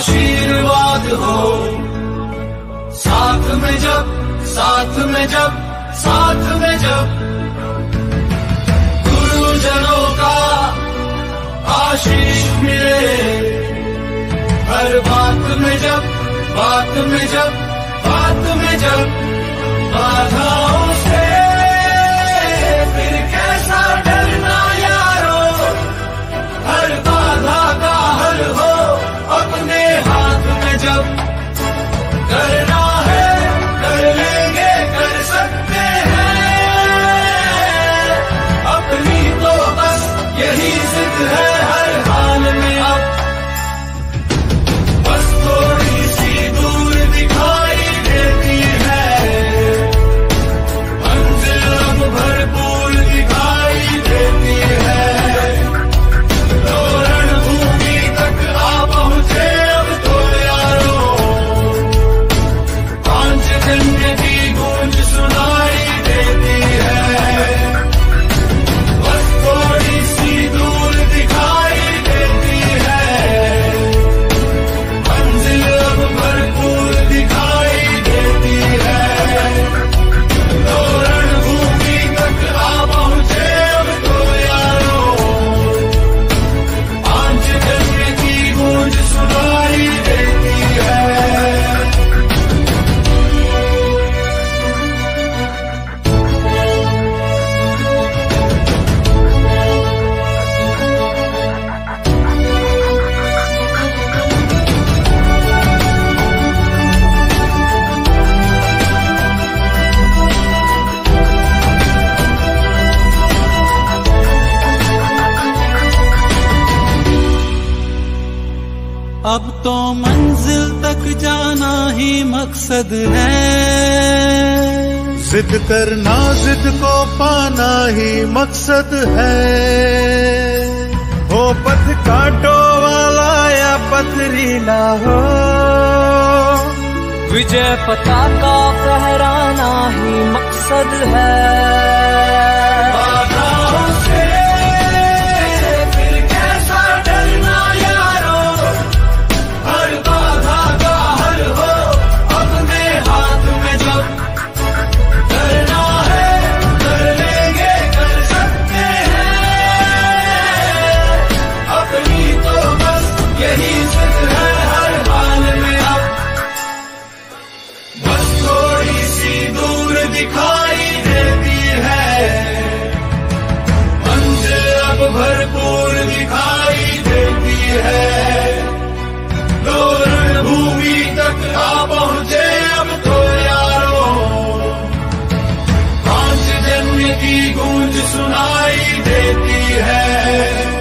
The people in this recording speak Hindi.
आशीर्वाद हो। साथ में जब, साथ में जब, साथ में जब। गुरुजनों का आशीष मिले। हर बात में जब, बात में जब, बात में जब बाधाओं अब तो मंजिल तक जाना ही मकसद है। जिद करना जिद को पाना ही मकसद है। हो पथ कांटो वाला या पथरीला हो। विजय पताका फहराना ही मकसद है। की गूंज सुनाई देती है।